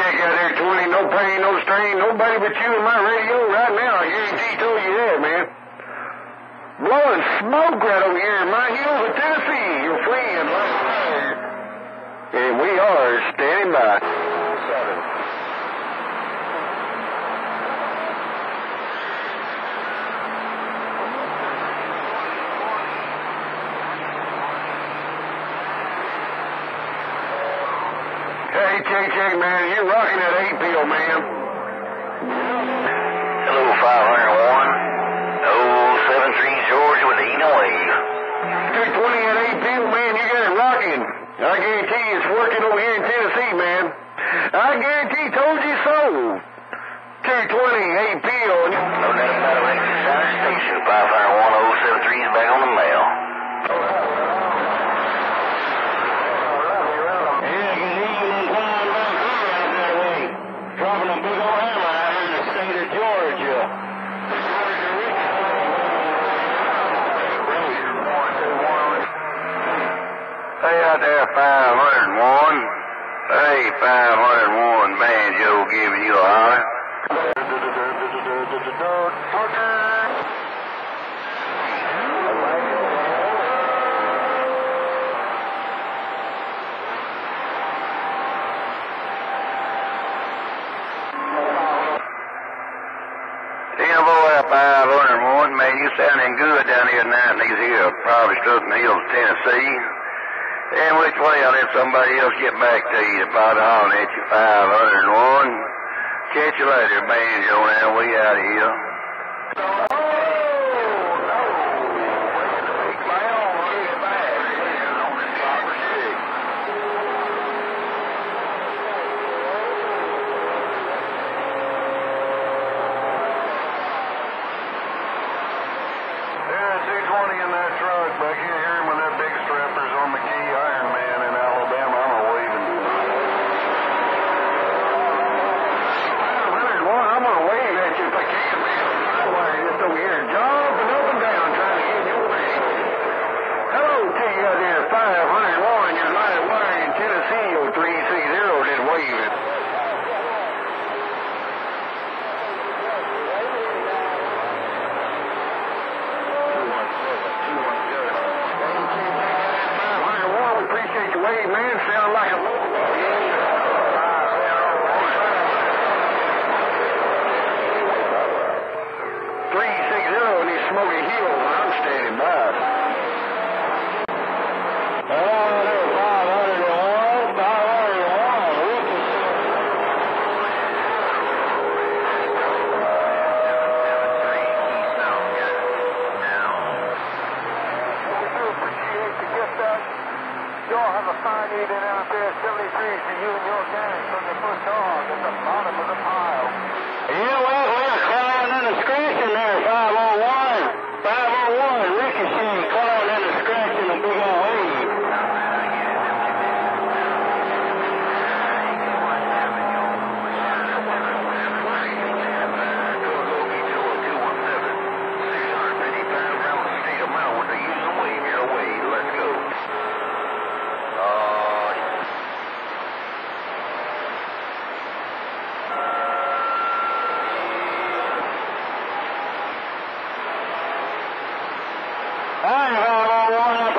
check out there, 20. No pain, no strain. Nobody but you and my radio right now. I guarantee told you that, man. Blowing smoke right over here in my hills of Tennessee. You're fleeing like fire. And we are standing by. Hey, man, you're rocking that eight pill, man. Hello, 501. Oh, 73 Georgia with the Eno Wave. 220 at eight pill, man, you got it rocking. I guarantee it's working over here in Tennessee, man. I guarantee told you so. 220, eight pill. No doubt about it, Rankin Center Station. 501 073 is back on the mail. In the state of Georgia. Hey out there, 501. Hey, 501, Banjo giving you a holler. Tempo at 501, man, you sounding good down here tonight in these here private Stoughton Hills, Tennessee. And which way I'll let somebody else get back to you if I'd holler at you 501. Catch you later, Banjo, now we out of here. There's 220 in that truck back here. Hear him with that big strappers on the key Ironman in Alabama. I'm a waving. 101, I'm gonna wave at you if I can, man. Why are you just over here jumping up and down trying to get your way? Hello to you out there, 501. You're LiveWire in Tennessee, 0360. Just waving. We man. Sound like a Three six zero in these smoky 5-8 out there, 73 for you and your gang from the first dog at the bottom of the pile. You know what? We're screeching there. One,